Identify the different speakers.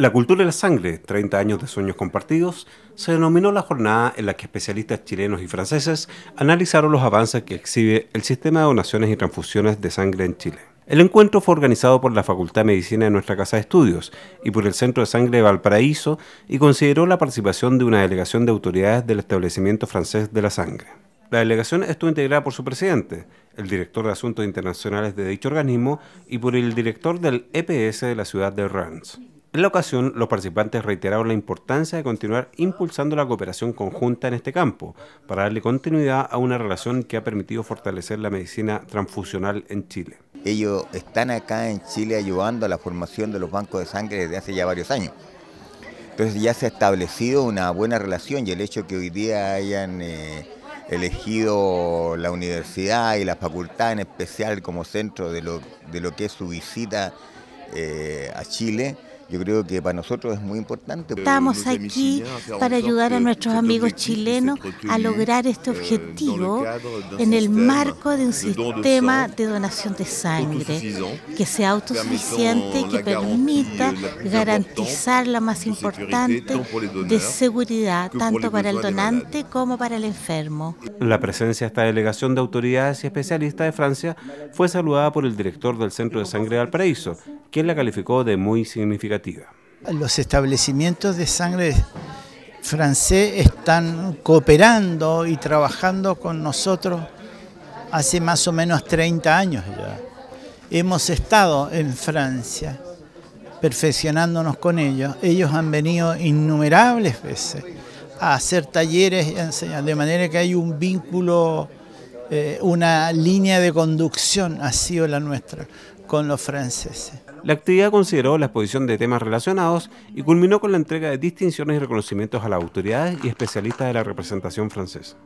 Speaker 1: La cultura de la sangre, 30 años de sueños compartidos, se denominó la jornada en la que especialistas chilenos y franceses analizaron los avances que exhibe el sistema de donaciones y transfusiones de sangre en Chile. El encuentro fue organizado por la Facultad de Medicina de nuestra Casa de Estudios y por el Centro de Sangre de Valparaíso y consideró la participación de una delegación de autoridades del establecimiento francés de la sangre. La delegación estuvo integrada por su presidente, el director de Asuntos Internacionales de dicho organismo y por el director del EPS de la ciudad de Reims. En la ocasión, los participantes reiteraron la importancia de continuar impulsando la cooperación conjunta en este campo, para darle continuidad a una relación que ha permitido fortalecer la medicina transfusional en Chile.
Speaker 2: Ellos están acá en Chile ayudando a la formación de los bancos de sangre desde hace ya varios años. Entonces ya se ha establecido una buena relación y el hecho que hoy día hayan eh, elegido la universidad y la facultad en especial como centro de lo, de lo que es su visita eh, a Chile, yo creo que para nosotros es muy importante.
Speaker 3: Estamos aquí para ayudar a nuestros amigos chilenos a lograr este objetivo en el marco de un sistema de donación de sangre que sea autosuficiente y que permita garantizar la más importante de seguridad tanto para el donante como para el enfermo.
Speaker 1: La presencia de esta delegación de autoridades y especialistas de Francia fue saludada por el director del Centro de Sangre de Valparaíso, quien la calificó de muy significativa.
Speaker 4: Los establecimientos de sangre francés están cooperando y trabajando con nosotros hace más o menos 30 años ya. Hemos estado en Francia perfeccionándonos con ellos. Ellos han venido innumerables veces a hacer talleres y enseñar, de manera que hay un vínculo, eh, una línea de conducción, ha sido la nuestra, con los franceses.
Speaker 1: La actividad consideró la exposición de temas relacionados y culminó con la entrega de distinciones y reconocimientos a las autoridades y especialistas de la representación francesa.